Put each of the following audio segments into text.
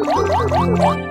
What?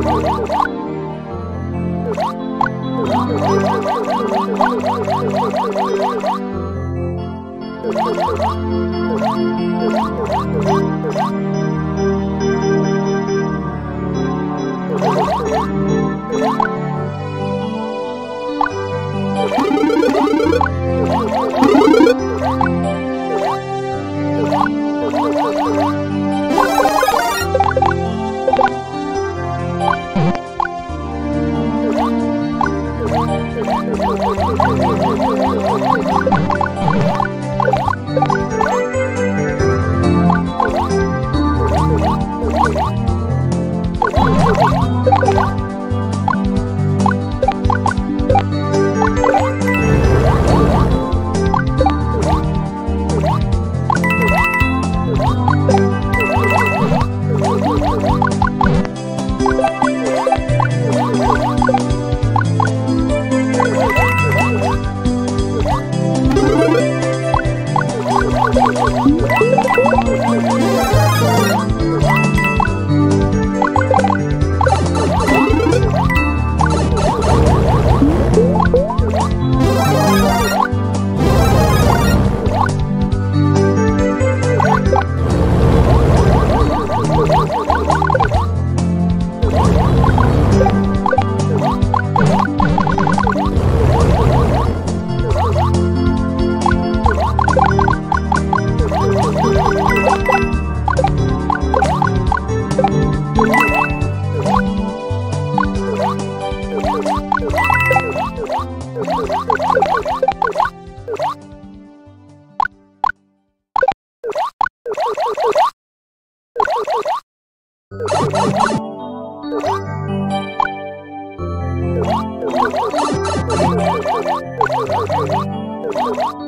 What? Woo!